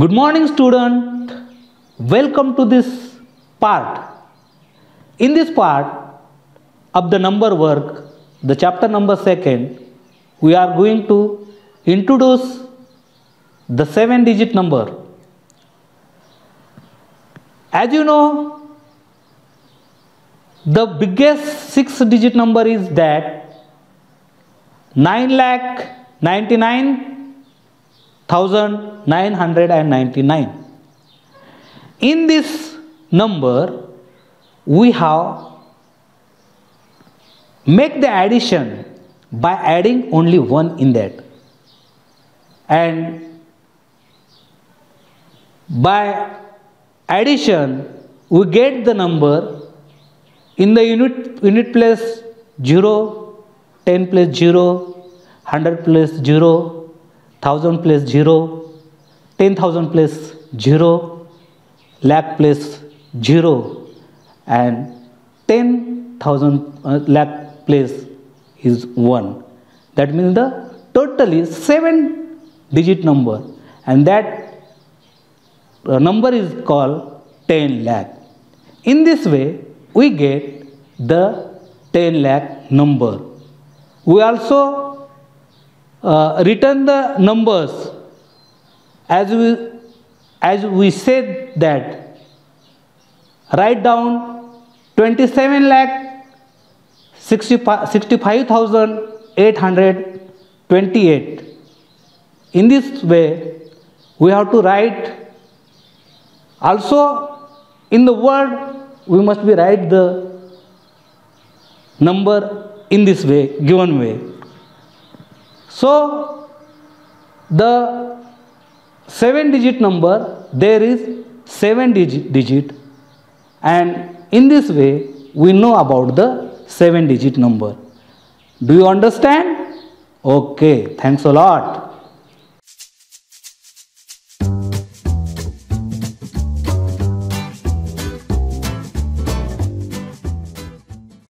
Good morning, student. Welcome to this part. In this part of the number work, the chapter number second, we are going to introduce the seven digit number. As you know, the biggest six digit number is that 9 lakh 99,999. In this number, we have make the addition by adding only one in that and by addition we get the number in the unit unit place 0 10 place 0 100 plus 0, 1000 plus 0, 10,000 plus 0, lakh plus 0 and 10,000 uh, lakh place is 1. That means the total is 7 digit number and that uh, number is called 10 lakh. In this way we get the 10 lakh number. We also uh, the numbers. As we as we said that write down 27 lakh 65,828 in this way we have to write. Also in the word we must be write the number in this way given way so, the 7 digit number there is 7 digit, and in this way we know about the 7 digit number. Do you understand? Okay, thanks a lot.